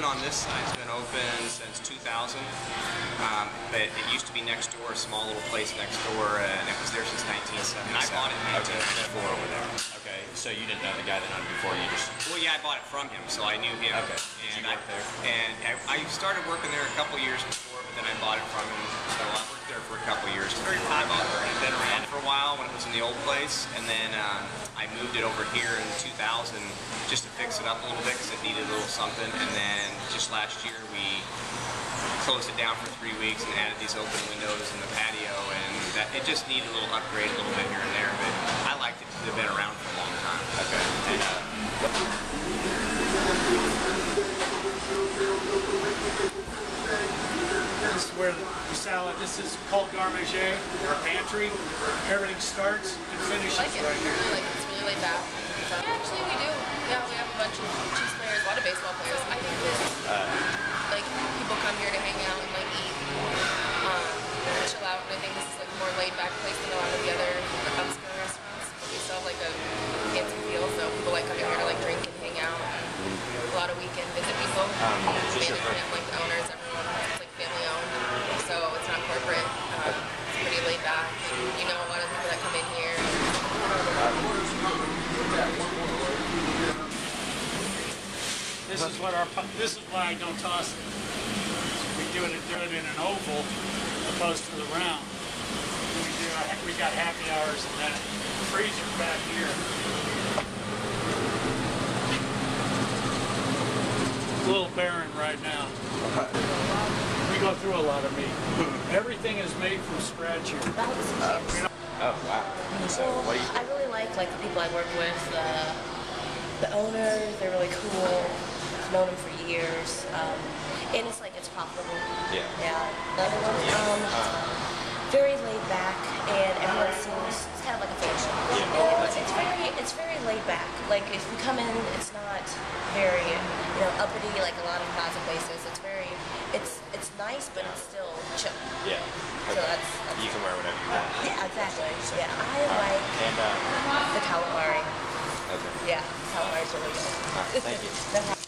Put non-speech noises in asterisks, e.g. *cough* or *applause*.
business. It's been open since 2000, um, but it used to be next door, a small little place next door, and it was there since 1977. And I bought it in Okay, 1974. before over there. Okay, so you didn't know the guy that owned it before, you just... Well, yeah, I bought it from him, so I knew him. Okay. And I, there? And I, I started working there a couple years before, but then I bought it from him. So I worked there for a couple years. It's very popular, and it been around for a while when it was in the old place, and then um, I moved it over here in 2000 just to fix it up a little bit because it needed a little something. And then just last year we closed it down for three weeks and added these open windows in the patio, and that it just needed a little upgrade a little bit here and there. But I liked it because it's been around for a long time. Okay. And, uh, This is where the salad, this is called garde manger, our pantry. Everything starts and finishes like right here. Really like it. It's really laid back. Yeah, actually, we do. Yeah, we have a bunch of Chiefs players, a lot of baseball players. I think that like people come here to hang out and like eat, um, and chill out. And I think this is like a more laid back place than a lot of the other like, upscale restaurants. But we still have like a fancy feel, so people like coming here to like drink and hang out. And a lot of weekend visit people. Just like owners, everyone. Like family owned, so it's not corporate. Um, it's pretty laid back. And you know a lot of people that come in here. This is what our, this is why I don't toss it. We do it, do it in an oval opposed to the round. We do, we got happy hours in that freezer back here. It's a little barren right now. We go through a lot of meat. Everything is made from scratch here. That was a chance. oh, wow. So, what do you... I really like like the people I work with, uh, the owners. They're really cool. I've known them for years, um, and it's like it's profitable. Yeah. Yeah. The other one, um, very laid back, and everyone seems it's kind of like a function. Yeah. And it's very it's very laid back. Like if you come in, it's not very you know uppity like a lot of plaza places. It's very it's it's nice, but it's still chill. Yeah. So that's, that's You can wear whatever you want. yeah, exactly. Yeah, I like And, uh, the calamari. okay. Yeah, calamari's really good. Right, thank you. *laughs*